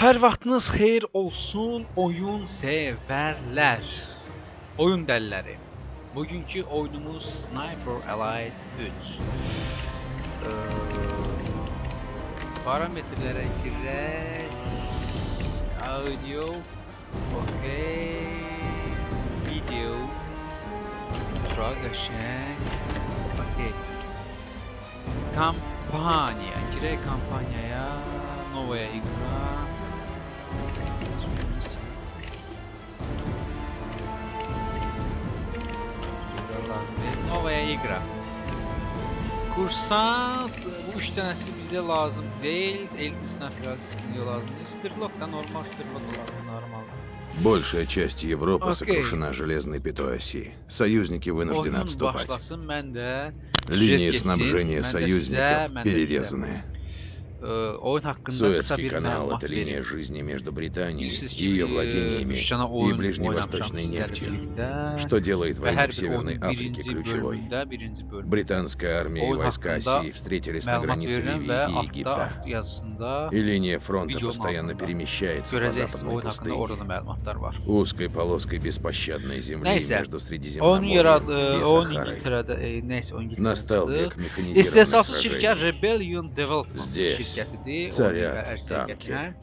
Hər vaxtınız xeyir olsun oyun sevərlər. Oyun dəlləri. Bugünkü oyunumuz Sniper Elite 3. Ee, parametrlərə girək. Audio. Okay. Video. Traga şək. Okay. Kampanya. Girək kampaniyaya. Novaya igra. Novaya игра. Kursant bu üç tanesi bize lazım değil. 50 sınav bize lazım. Стерлок, да нормал, стерлок, нормал. Большая часть Европы okay. сокрушена железной пятой оси. Союзники вынуждены отступать. Линии снабжения союзников перерезаны. Суэцкий канал — это линия жизни между Британией, ее владениями и ближневосточной нефтью, что делает войну в Северной Африке ключевой. Британская армия и войска Сирии встретились на границе Ливии и Египта, и линия фронта постоянно перемещается по западной пустыне, узкой полоской беспощадной земли между Средиземноморьем и Сахарой. Настал век механизированных сражений. Здесь hərəkətidir. Царят танки.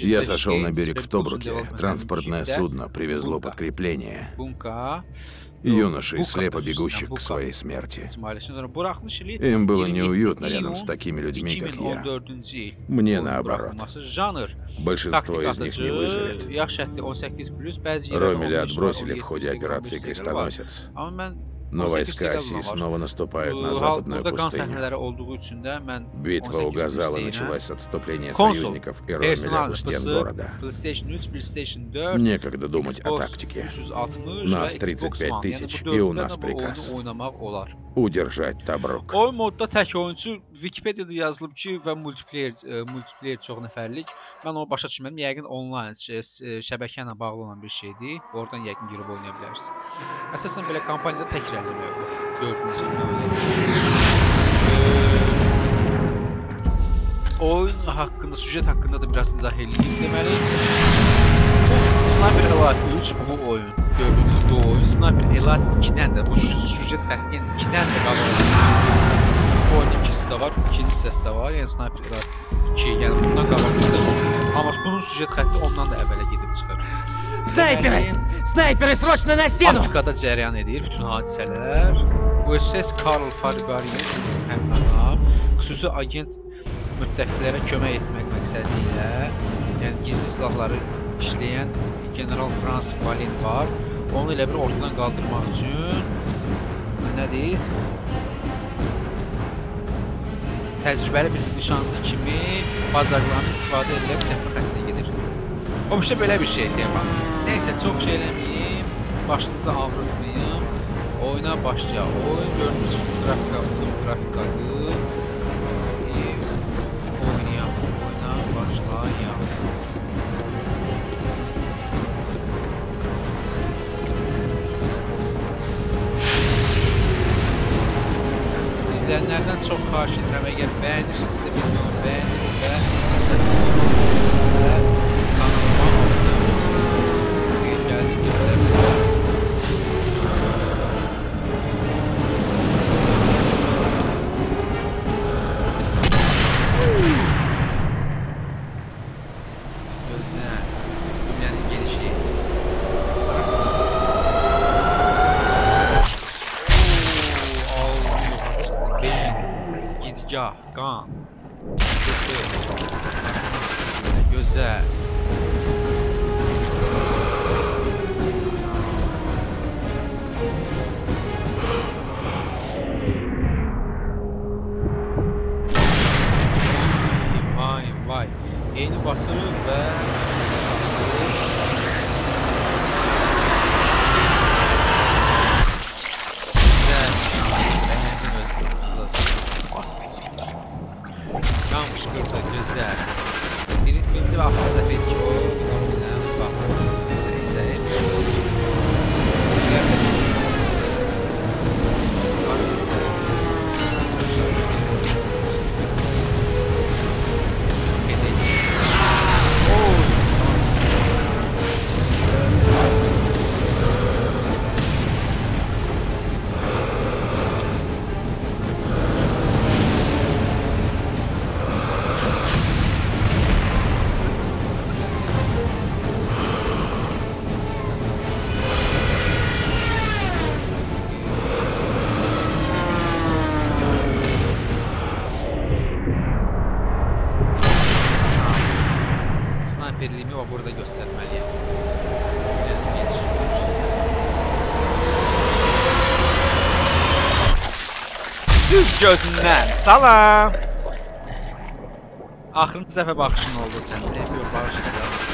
Я зашел на берег в Тобруке. Транспортное судно привезло подкрепление. Юноши слепо бегущих к своей смерти. Им было неуютно рядом с такими людьми, как я. Мне наоборот. Большинство из них не выживет. Ромеля отбросили в ходе операции «Крестоносец». Но войска Ассии снова наступают на западную пустыню. Битва у Газала началась с отступления союзников и Ромеля у стен города. Некогда думать о тактике. Нас 35 тысяч, и у нас приказ. Удержать Табрук. O modda tək oyunçu Wikipediyada yazılıb ki, və multiplayer e, multiplayer çox nəfərlik. Mən onu başa düşmədim. Yəqin onlayn şəbəkə ilə bağlı olan bir şeydir. Oradan yəqin girib oynaya bilərsiz. Əsasən belə kampaniyada təkrar təkrarlamaq bu. 4-cü Oyun haqqında, süjet haqqında da biraz izah edeyim. Deməli, Sniper Elite 3 bu oyun. Gördüyünüz bu oyun Sniper Elite 2-dən də bu sü- süjet xəttinin 2-dən də qabaq. Bu oyunun ikisi də var, ikinci hissəsi də var. Yəni Sniper Elite 2, yəni bundan qabaqdadır. Amma bunun süjet xətti ondan da əvvələ gedib Snayperi! Snayperi sroçla nə stenu! Afrikada cəryan edir bütün hadisələr. USS Karl Fargarian həmdanam xüsusi agent müttəfiqlərə kömək etmək məqsədi ilə yəni gizli silahları işləyən general Frans Valin var. Onu elə bir ortadan qaldırmaq üçün nədir? Təcrübəli bir nişancı kimi bacarıqlarını istifadə edilib səfər xəttinə O işte belə bir şey tema. Neyse çok şey eləməyim. Başınızı ağrıtmayın. Oyuna başlayaq. Oyun gördüyünüz kimi qrafika, full qrafikadır. Ee, Oynayaq, oyuna başlayaq. İzleyenlerden çok xahiş edirəm, əgər bəyənirsinizsə videonu bəyənin və 刚就是就是 Salam. Axırıncı dəfə baxışın oldu sənin. Nə bir baxışın.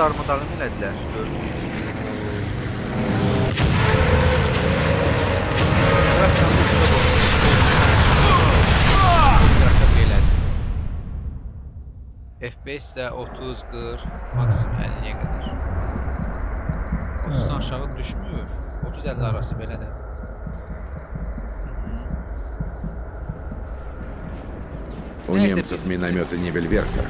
darmadağın elədilər, gördünüz. F5 isə 30-40, maksimum 50-yə qədər. 30-dan aşağı düşmür. 30-50 arası belədir. У немцев минометы Небельверфер.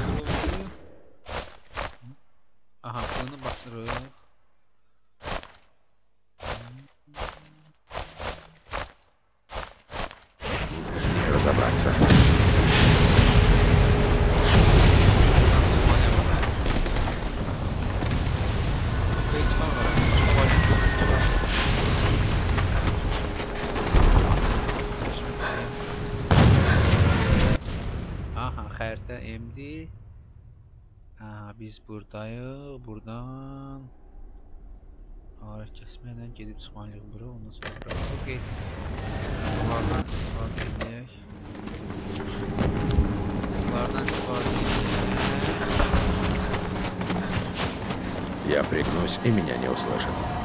Я пригнусь, и меня не услышат.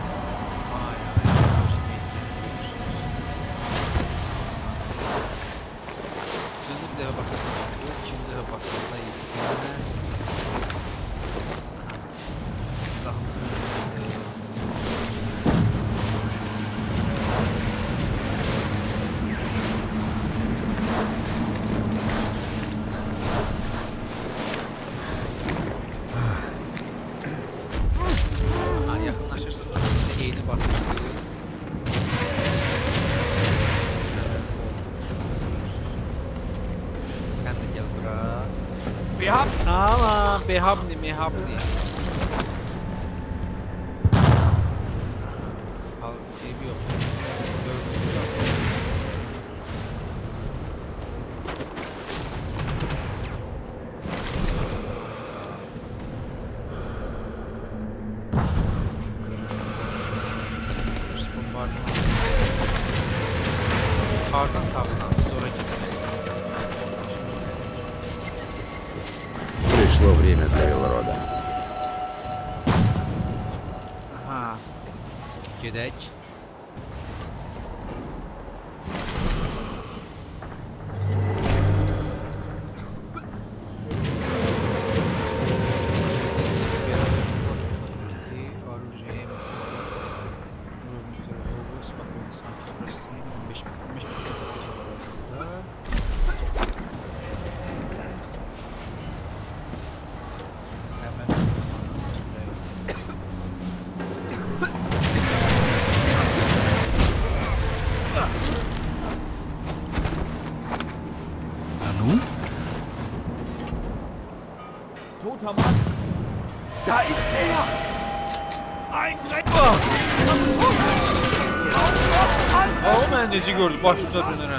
Birinci gördük. Başımıza dönene.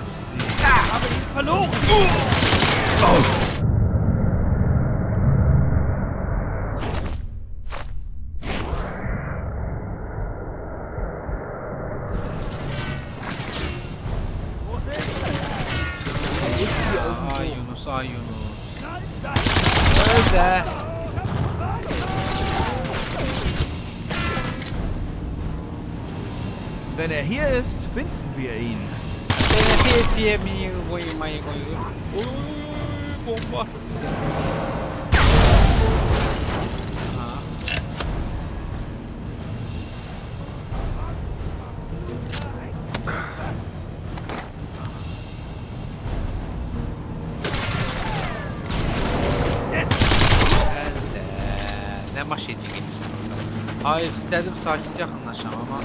Abi verloren. Oh. Wenn er hier ist, finden wir ihn. Beneficiye beni koymayı koyuyor. bomba. Hayır istedim sakin yakınlaşam ama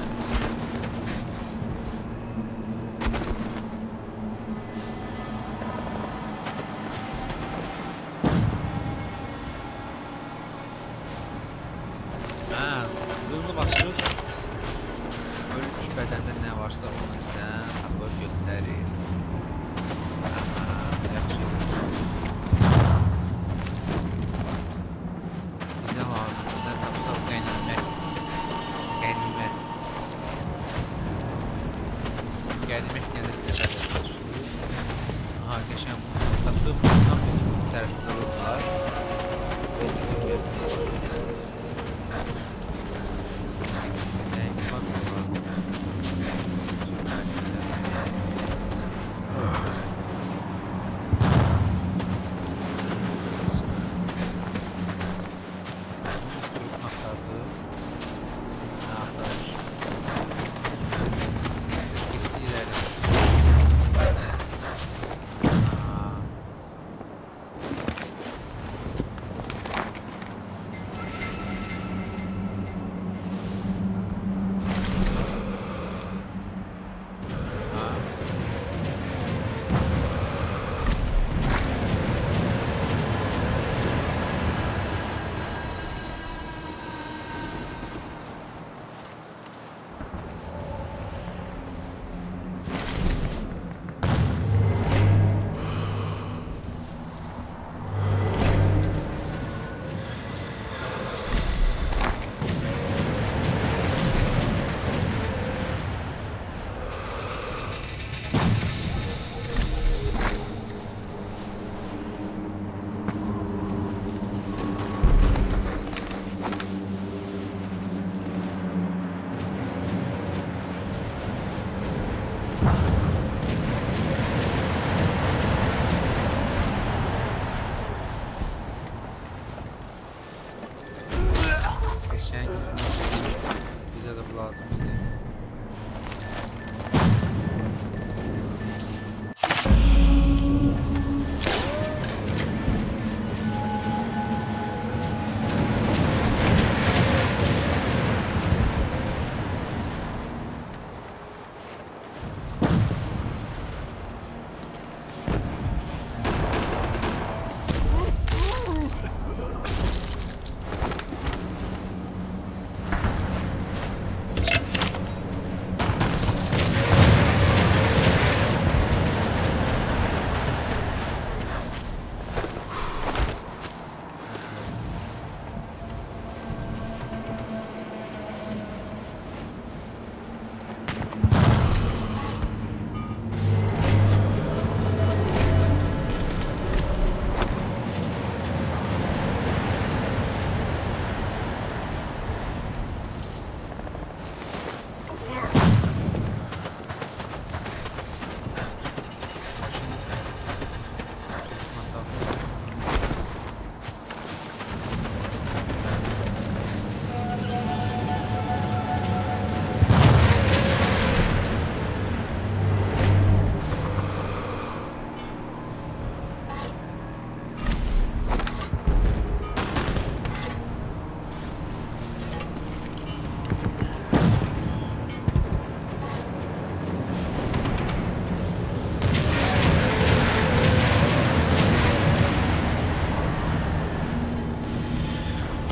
bədəndə nə varsa onu bizə tapıb göstərir.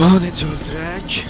Oh, that's all trash.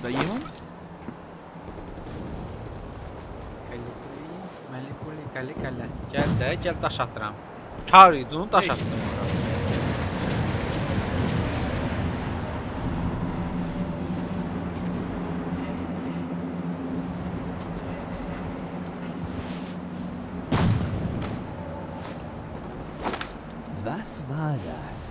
достаем. Kale kale. Gel de gel taş attıram. Tarih bunu taş attım. Was war das?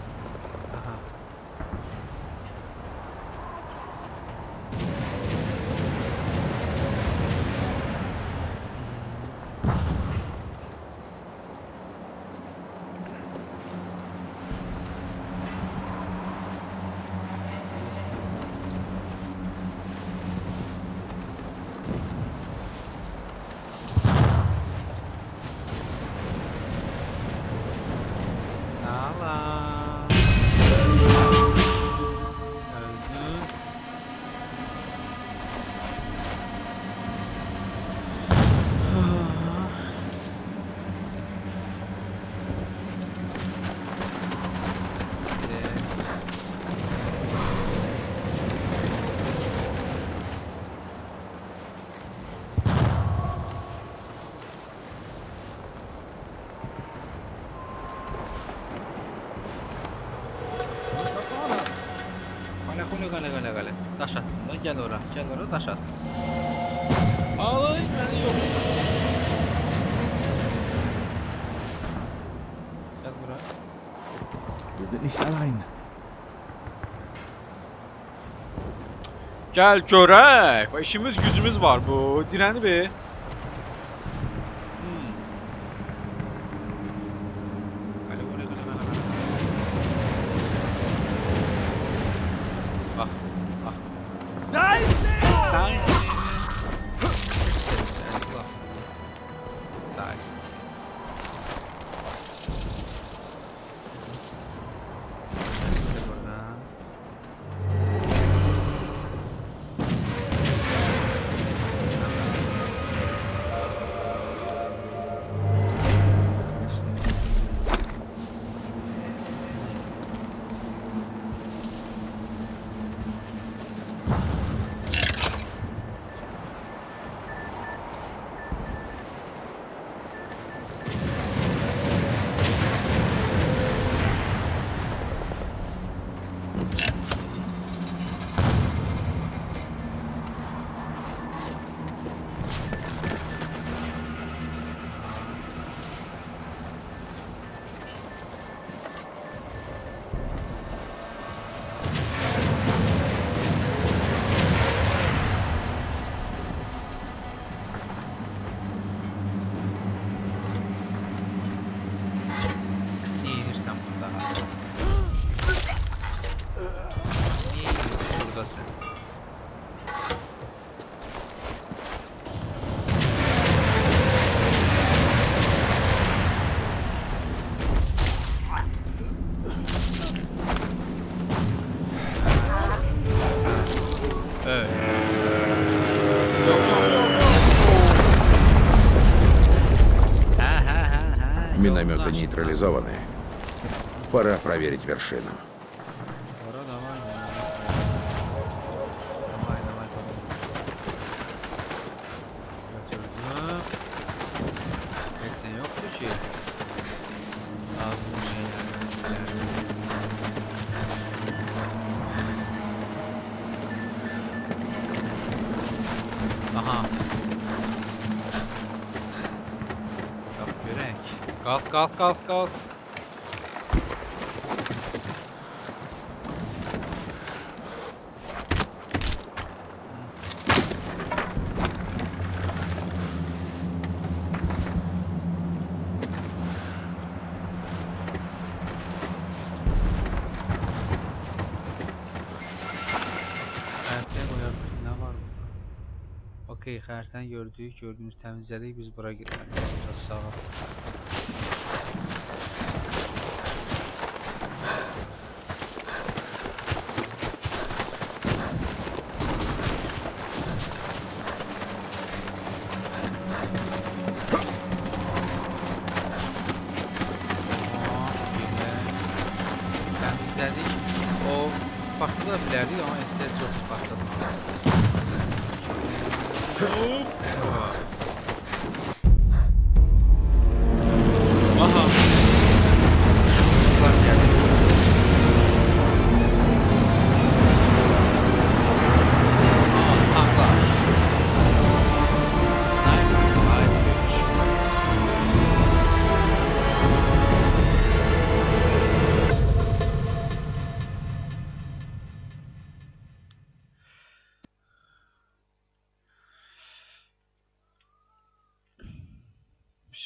bana taş. Ağlayın ben yok. Gel buraya. Wir sind nicht allein. Gel görək. İşimiz gücümüz var bu. Dirəni be. time. Yoldan. нейтрализованы. Пора проверить вершину. Kalk kalk kalk? Okey, xəritəni gördük, gördüyünüz təmizlədik, biz bura getməliyik. Biraz sağa.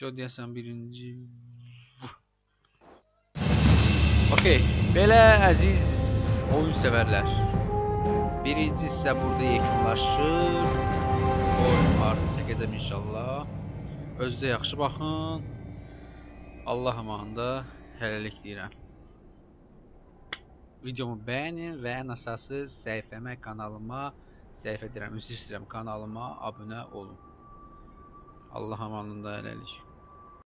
Şey deyəsən birinci. Okey, belə əziz oyun sevərlər. Birinci hissə burada yekunlaşır. Oyun artıq çəkəcəm inşallah. Özünüzə yaxşı baxın. Allah amanında hələlik deyirəm. Videomu bəyənin və ən əsası səhifəmə, kanalıma, səhifə deyirəm, üzr istəyirəm, kanalıma abunə olun. Allah amanında hələlik.